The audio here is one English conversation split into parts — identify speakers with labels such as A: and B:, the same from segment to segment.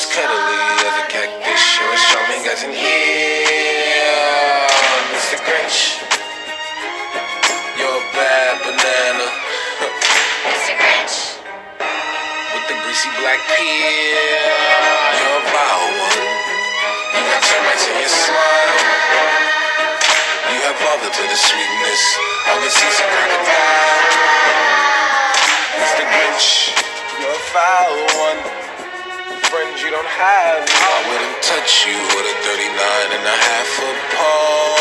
A: as cuddly as a cactus. You're as charming as in here, Mr. Grinch. You're a bad banana.
B: Mr. Grinch. With
A: the greasy black peel. You're a vile one. You got termites in your slime. You have bothered to the sweetness of a season crocodile. Mr. Grinch, you're a foul one. Friends you don't have. I wouldn't touch you with a 39 and a half foot pole.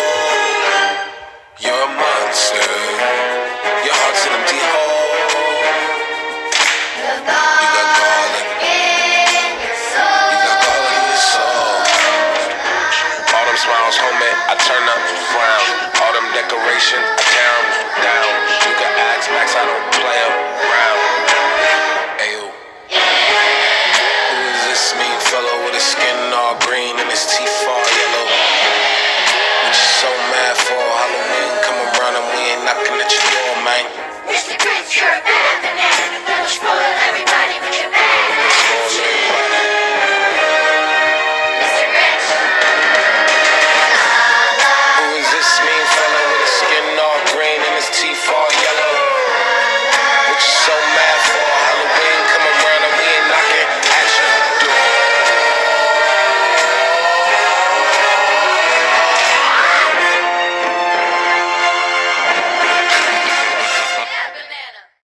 A: You're a monster. green and it's T4.